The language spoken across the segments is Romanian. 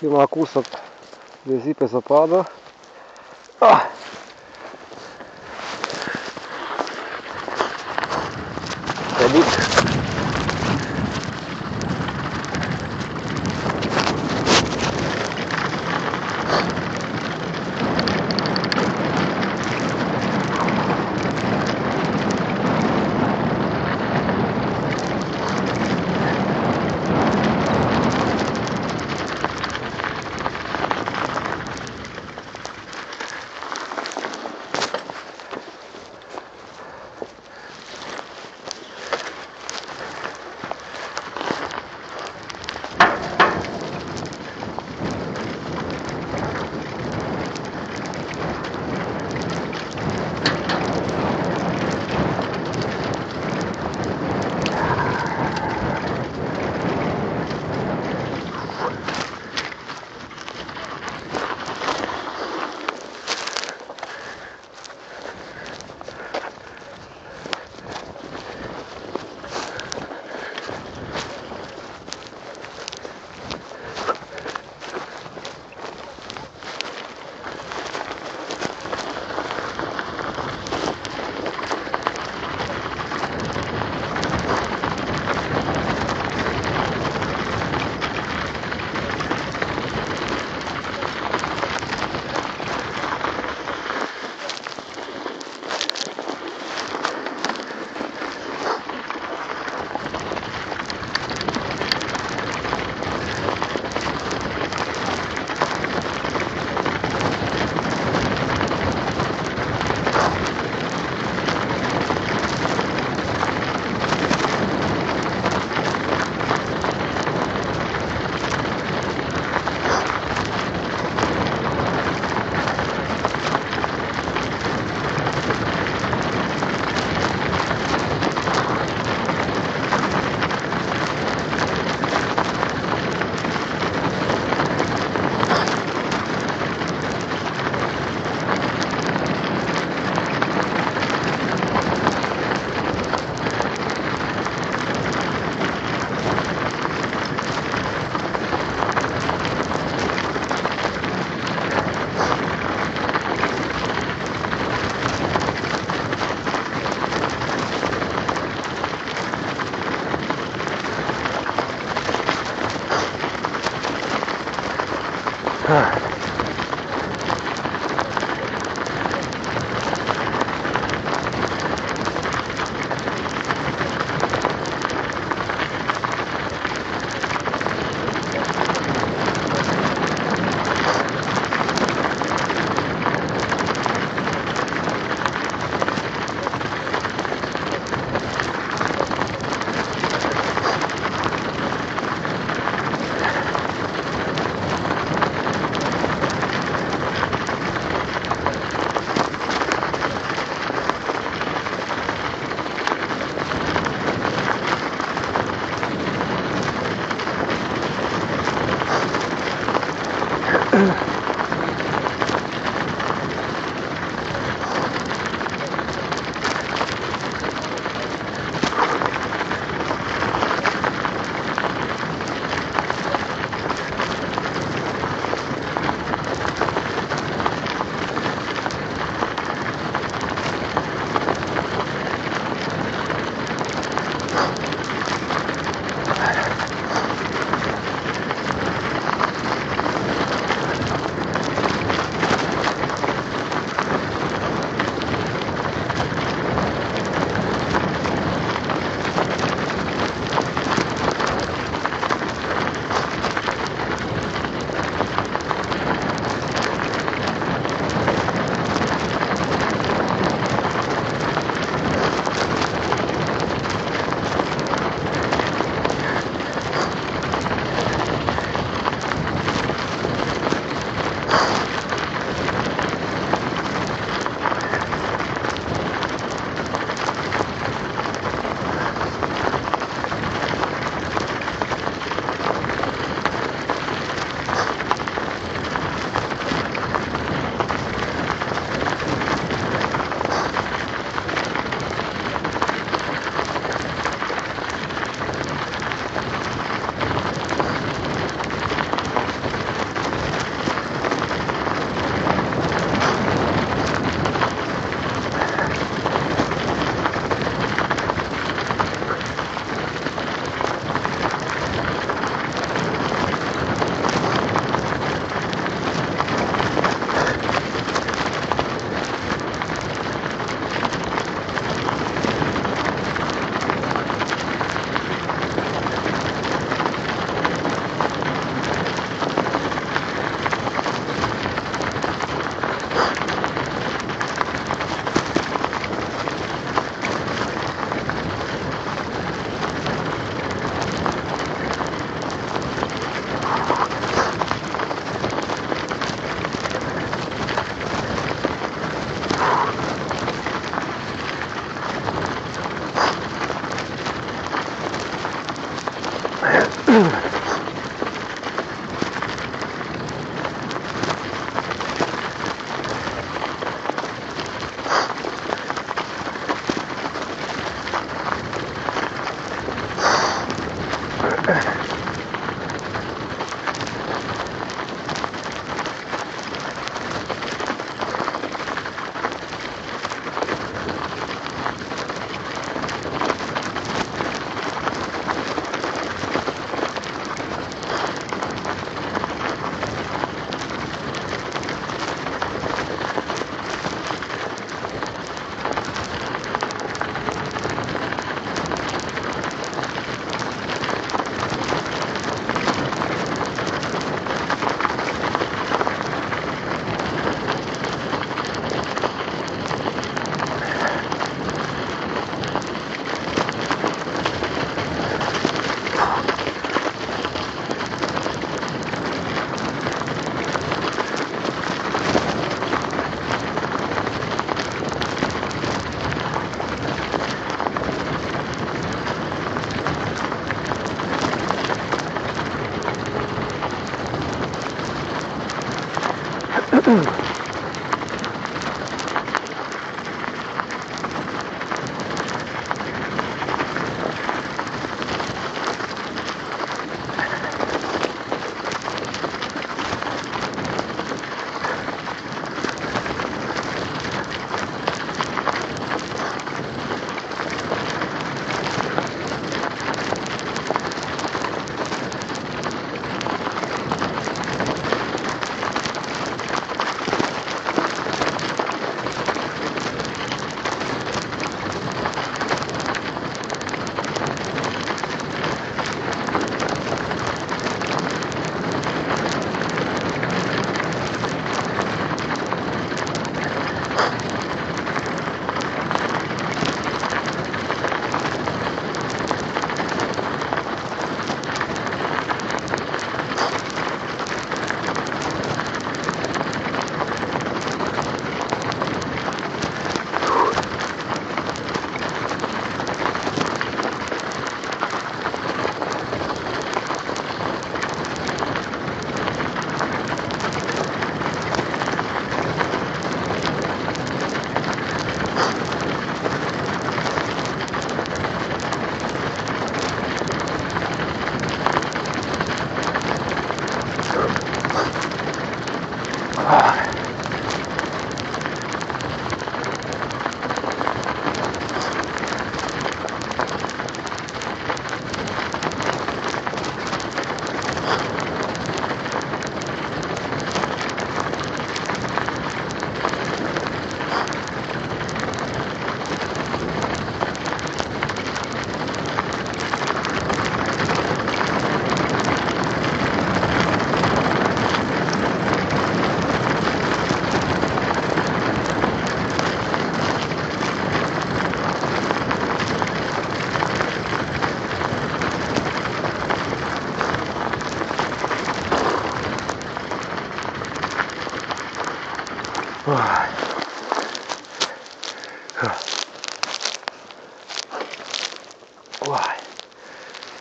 ki ima kusat jezipe zapada. Ah. Velik.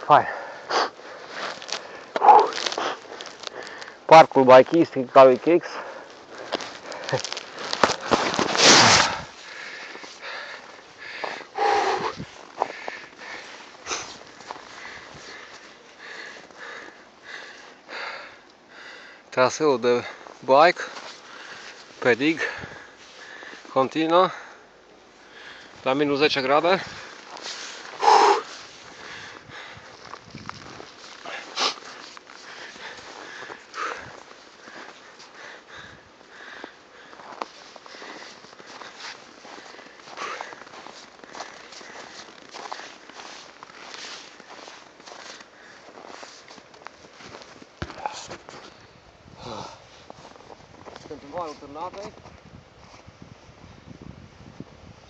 Fain. Parcul bikistic al lui Kix. Traseul de bike pe dig continuă la minus 10 grade.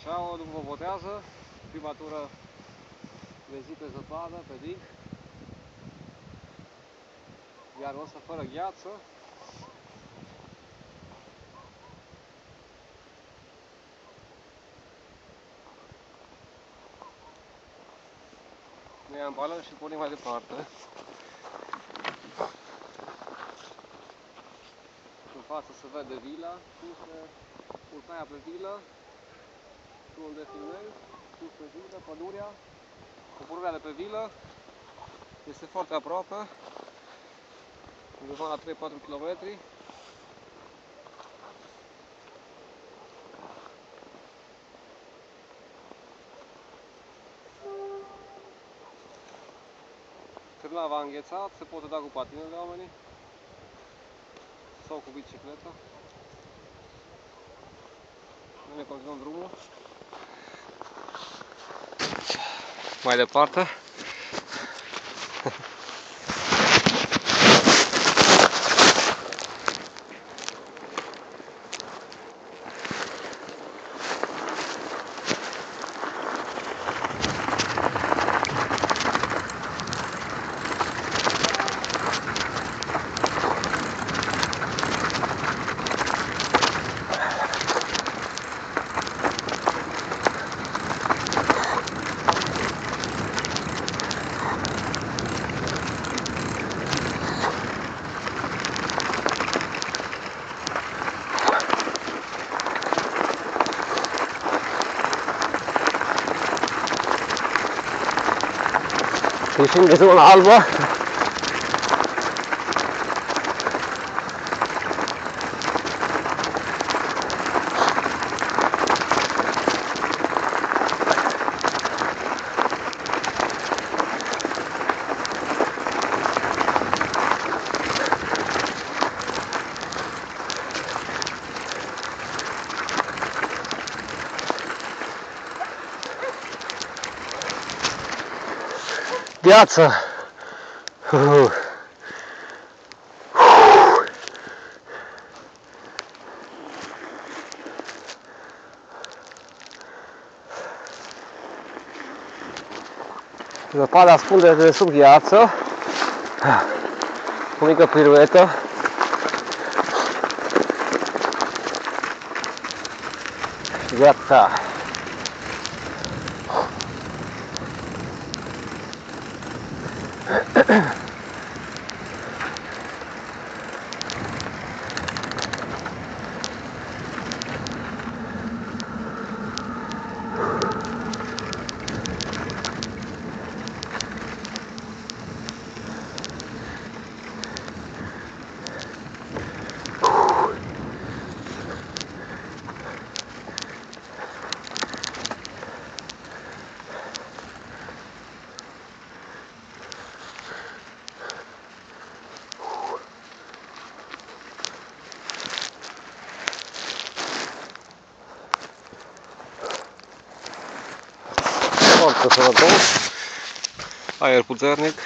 Ceaua după botează, prima tură de zi pe zăpadă, pe dig, iar o să fără gheață, ne ambalăm și punem mai departe. În față se vede vila, cu urcaia pe vila, tu unde filmezi, sus pe vilă, pădurea, coborârea de pe vilă, este foarte aproape, undeva la 3-4 km. Trnava a înghețat, se poate da cu patinele oamenii sau cu bicicleta. Noi ne continuăm drumul. Mai departe. Şimdi bizim onu alma. piazza la palla sfondere sul ghiaccio. Unica piruetta piazza Yeah. Foarte sănătos. Aer puternic.